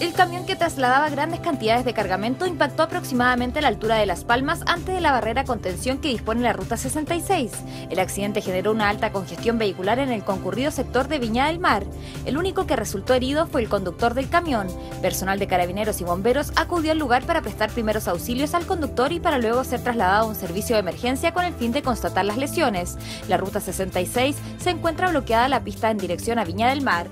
El camión que trasladaba grandes cantidades de cargamento impactó aproximadamente a la altura de Las Palmas antes de la barrera contención que dispone la Ruta 66. El accidente generó una alta congestión vehicular en el concurrido sector de Viña del Mar. El único que resultó herido fue el conductor del camión. Personal de carabineros y bomberos acudió al lugar para prestar primeros auxilios al conductor y para luego ser trasladado a un servicio de emergencia con el fin de constatar las lesiones. La Ruta 66 se encuentra bloqueada la pista en dirección a Viña del Mar.